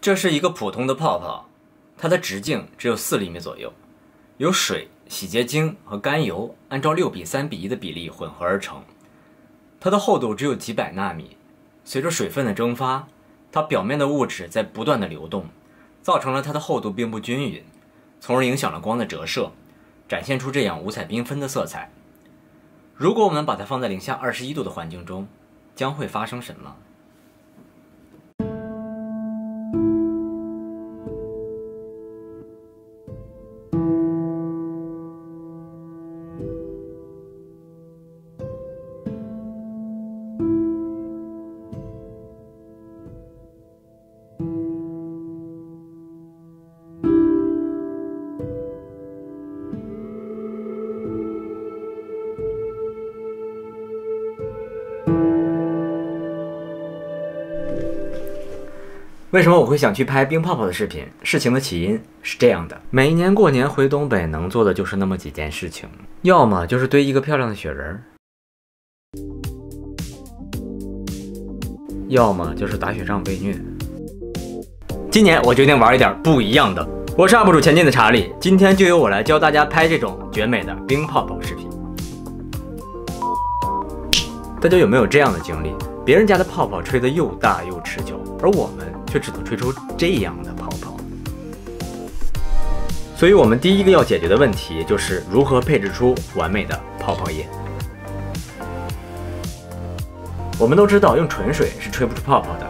这是一个普通的泡泡，它的直径只有四厘米左右，由水、洗洁精和甘油按照六比三比一的比例混合而成。它的厚度只有几百纳米，随着水分的蒸发，它表面的物质在不断的流动，造成了它的厚度并不均匀，从而影响了光的折射，展现出这样五彩缤纷的色彩。如果我们把它放在零下二十一度的环境中，将会发生什么？为什么我会想去拍冰泡泡的视频？事情的起因是这样的：每一年过年回东北，能做的就是那么几件事情，要么就是堆一个漂亮的雪人，要么就是打雪仗被虐。今年我决定玩一点不一样的。我是 UP 主前进的查理，今天就由我来教大家拍这种绝美的冰泡泡视频。大家有没有这样的经历？别人家的泡泡吹得又大又持久，而我们却只能吹出这样的泡泡。所以，我们第一个要解决的问题就是如何配置出完美的泡泡液。我们都知道，用纯水是吹不出泡泡的，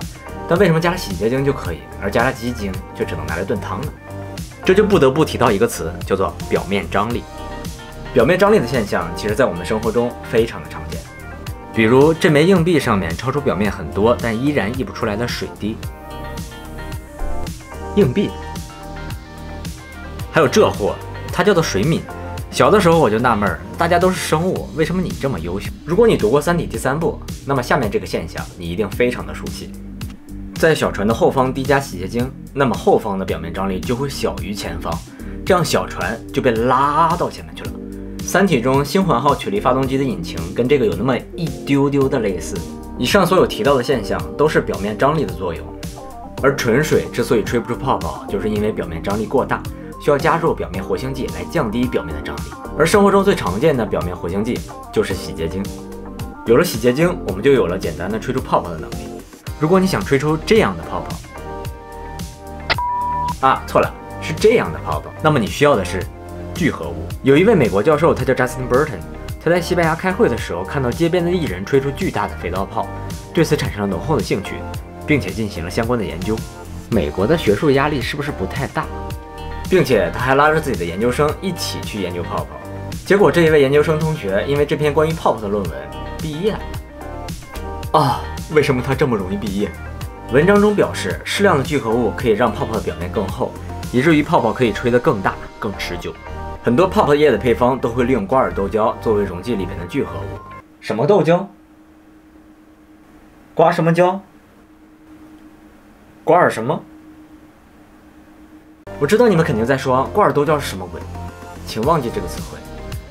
但为什么加了洗洁精就可以，而加了鸡精却只能拿来炖汤呢？这就不得不提到一个词，叫做表面张力。表面张力的现象，其实在我们生活中非常的常见。比如这枚硬币上面超出表面很多，但依然溢不出来的水滴。硬币，还有这货，它叫做水敏。小的时候我就纳闷儿，大家都是生物，为什么你这么优秀？如果你读过《三体》第三部，那么下面这个现象你一定非常的熟悉。在小船的后方滴加洗洁精，那么后方的表面张力就会小于前方，这样小船就被拉到前面去了。《三体》中星环号曲力发动机的引擎跟这个有那么一丢丢的类似。以上所有提到的现象都是表面张力的作用，而纯水之所以吹不出泡泡，就是因为表面张力过大，需要加入表面活性剂来降低表面的张力。而生活中最常见的表面活性剂就是洗洁精。有了洗洁精，我们就有了简单的吹出泡泡的能力。如果你想吹出这样的泡泡，啊，错了，是这样的泡泡，那么你需要的是。聚合物。有一位美国教授，他叫 Justin Burton，他在西班牙开会的时候，看到街边的艺人吹出巨大的肥皂泡，对此产生了浓厚的兴趣，并且进行了相关的研究。美国的学术压力是不是不太大？并且他还拉着自己的研究生一起去研究泡泡。结果这一位研究生同学因为这篇关于泡泡的论文毕业了。啊，为什么他这么容易毕业？文章中表示，适量的聚合物可以让泡泡的表面更厚，以至于泡泡可以吹得更大、更持久。很多泡泡液的配方都会利用瓜尔豆胶作为溶剂里面的聚合物。什么豆胶？瓜什么胶？瓜尔什么？我知道你们肯定在说瓜尔豆胶是什么鬼，请忘记这个词汇。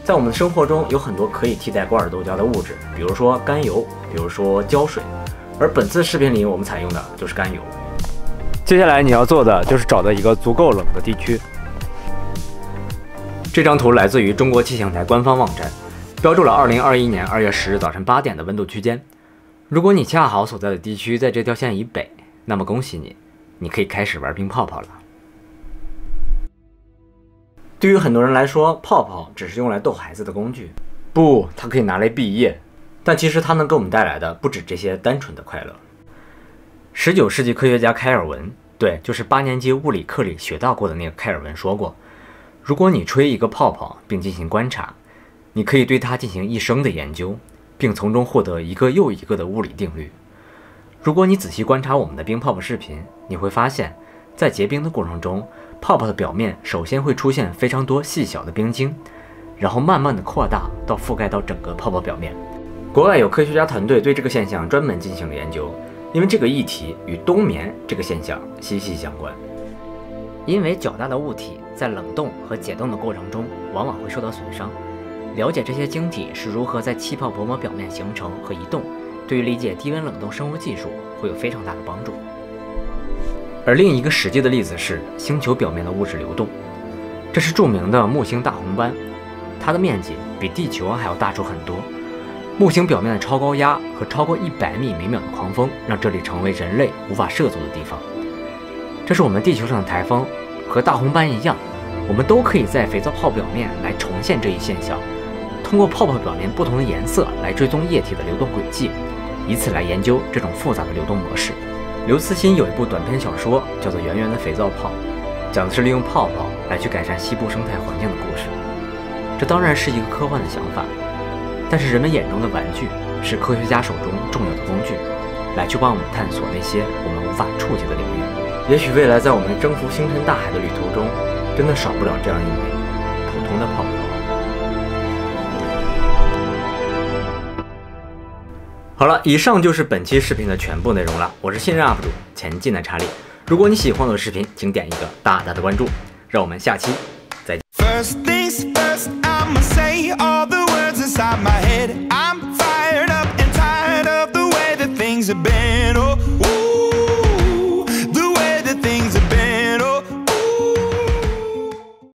在我们的生活中有很多可以替代瓜尔豆胶的物质，比如说甘油，比如说胶水。而本次视频里我们采用的就是甘油。接下来你要做的就是找到一个足够冷的地区。这张图来自于中国气象台官方网站，标注了2021年2月10日早晨8点的温度区间。如果你恰好所在的地区在这条线以北，那么恭喜你，你可以开始玩冰泡泡了。对于很多人来说，泡泡只是用来逗孩子的工具，不，它可以拿来毕业。但其实它能给我们带来的不止这些单纯的快乐。十九世纪科学家开尔文，对，就是八年级物理课里学到过的那个开尔文说过。如果你吹一个泡泡并进行观察，你可以对它进行一生的研究，并从中获得一个又一个的物理定律。如果你仔细观察我们的冰泡泡视频，你会发现，在结冰的过程中，泡泡的表面首先会出现非常多细小的冰晶，然后慢慢的扩大到覆盖到整个泡泡表面。国外有科学家团队对这个现象专门进行了研究，因为这个议题与冬眠这个现象息息相关。因为较大的物体在冷冻和解冻的过程中，往往会受到损伤。了解这些晶体是如何在气泡薄膜表面形成和移动，对于理解低温冷冻生物技术会有非常大的帮助。而另一个实际的例子是星球表面的物质流动，这是著名的木星大红斑，它的面积比地球还要大出很多。木星表面的超高压和超过一百米每秒的狂风，让这里成为人类无法涉足的地方。这是我们地球上的台风，和大红斑一样，我们都可以在肥皂泡表面来重现这一现象，通过泡泡表面不同的颜色来追踪液体的流动轨迹，以此来研究这种复杂的流动模式。刘慈欣有一部短篇小说，叫做《圆圆的肥皂泡》，讲的是利用泡泡来去改善西部生态环境的故事。这当然是一个科幻的想法，但是人们眼中的玩具是科学家手中重要的工具，来去帮我们探索那些我们无法触及的领域。也许未来在我们征服星辰大海的旅途中，真的少不了这样一枚普通的泡泡。好了，以上就是本期视频的全部内容了。我是新人 UP 主前进的查理。如果你喜欢我的视频，请点一个大大的关注。让我们下期再见。